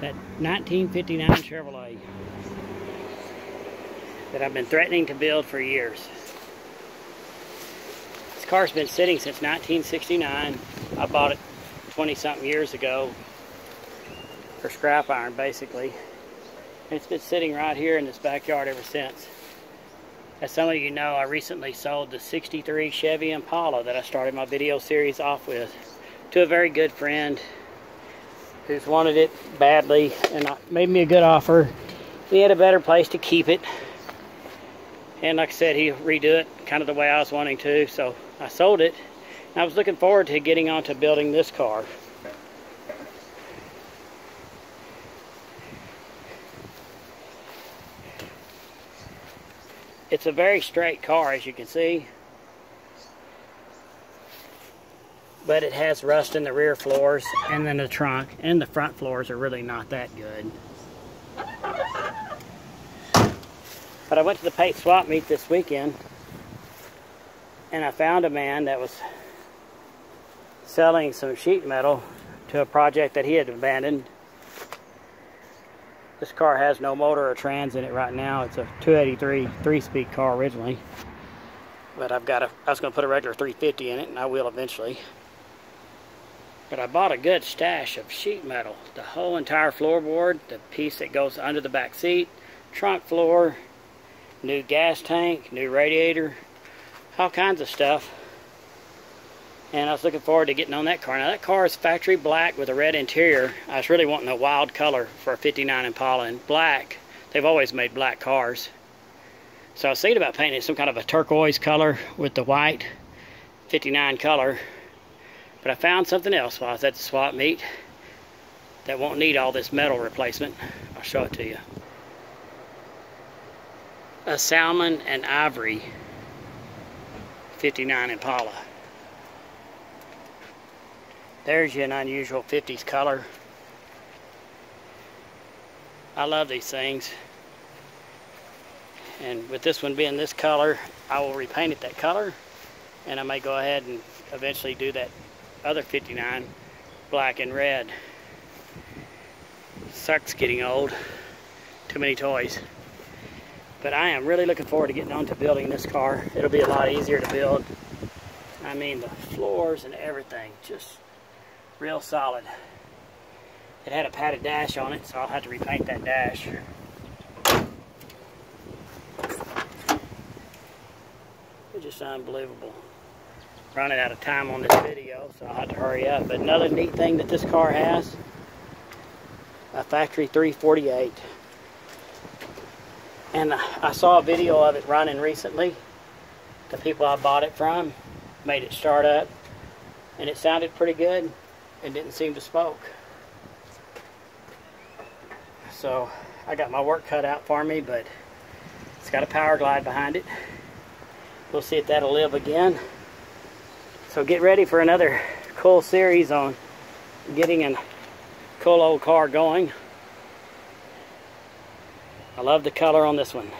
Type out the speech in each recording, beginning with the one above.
that 1959 Chevrolet that I've been threatening to build for years. This car's been sitting since 1969. I bought it 20 something years ago for scrap iron basically. It's been sitting right here in this backyard ever since. As some of you know, I recently sold the 63 Chevy Impala that I started my video series off with to a very good friend who's wanted it badly and made me a good offer. He had a better place to keep it. And like I said, he redo it kind of the way I was wanting to. So I sold it. And I was looking forward to getting onto building this car. It's a very straight car, as you can see. But it has rust in the rear floors and then the trunk. And the front floors are really not that good. But I went to the Pate swap meet this weekend. And I found a man that was selling some sheet metal to a project that he had abandoned this car has no motor or trans in it right now. It's a 283 three-speed car originally. But I've got a, I was going to put a regular 350 in it, and I will eventually. But I bought a good stash of sheet metal. The whole entire floorboard, the piece that goes under the back seat, trunk floor, new gas tank, new radiator, all kinds of stuff and I was looking forward to getting on that car. Now that car is factory black with a red interior. I was really wanting a wild color for a 59 Impala and black. They've always made black cars. So I was thinking about painting some kind of a turquoise color with the white 59 color. But I found something else while I was at the swap meet that won't need all this metal replacement. I'll show it to you. A salmon and ivory 59 Impala. There's you an unusual 50s color. I love these things. And with this one being this color, I will repaint it that color. And I may go ahead and eventually do that other 59 black and red. Sucks getting old. Too many toys. But I am really looking forward to getting on to building this car. It'll be a lot easier to build. I mean, the floors and everything just real solid. It had a padded dash on it, so I'll have to repaint that dash. It's just unbelievable. Running out of time on this video, so I'll have to hurry up. But another neat thing that this car has, a factory 348. And I saw a video of it running recently. The people I bought it from made it start up. And it sounded pretty good and didn't seem to smoke. So I got my work cut out for me, but it's got a Powerglide behind it. We'll see if that'll live again. So get ready for another cool series on getting a cool old car going. I love the color on this one.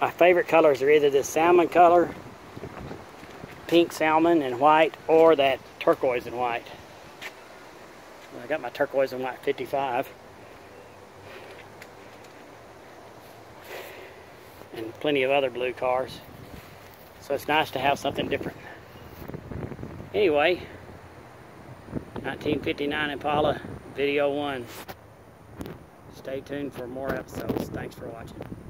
My favorite colors are either this salmon color, pink salmon and white, or that turquoise and white. I got my turquoise and white 55. And plenty of other blue cars. So it's nice to have something different. Anyway, 1959 Impala, video one. Stay tuned for more episodes. Thanks for watching.